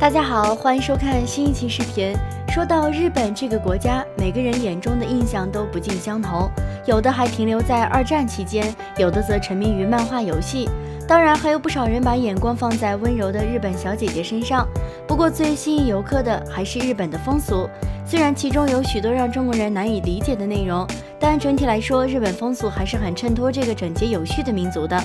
大家好，欢迎收看新一期视频。说到日本这个国家，每个人眼中的印象都不尽相同，有的还停留在二战期间，有的则沉迷于漫画游戏，当然还有不少人把眼光放在温柔的日本小姐姐身上。不过最吸引游客的还是日本的风俗，虽然其中有许多让中国人难以理解的内容，但整体来说，日本风俗还是很衬托这个整洁有序的民族的。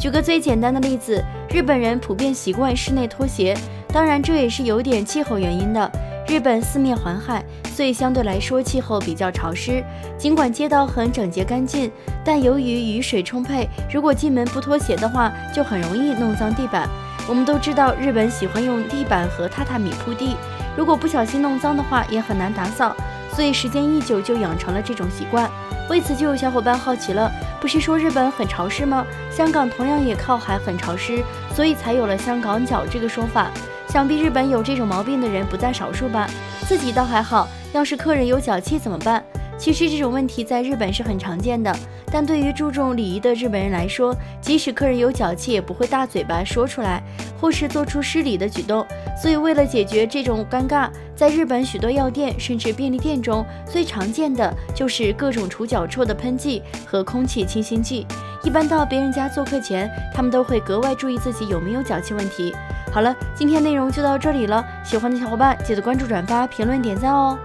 举个最简单的例子，日本人普遍习惯室内脱鞋。当然，这也是有点气候原因的。日本四面环海，所以相对来说气候比较潮湿。尽管街道很整洁干净，但由于雨水充沛，如果进门不脱鞋的话，就很容易弄脏地板。我们都知道，日本喜欢用地板和榻榻米铺地，如果不小心弄脏的话，也很难打扫。所以时间一久就养成了这种习惯。为此，就有小伙伴好奇了：不是说日本很潮湿吗？香港同样也靠海，很潮湿，所以才有了“香港脚”这个说法。想必日本有这种毛病的人不在少数吧？自己倒还好，要是客人有脚气怎么办？其实这种问题在日本是很常见的，但对于注重礼仪的日本人来说，即使客人有脚气，也不会大嘴巴说出来，或是做出失礼的举动。所以为了解决这种尴尬，在日本许多药店甚至便利店中，最常见的就是各种除脚臭的喷剂和空气清新剂。一般到别人家做客前，他们都会格外注意自己有没有脚气问题。好了，今天内容就到这里了。喜欢的小伙伴记得关注、转发、评论、点赞哦。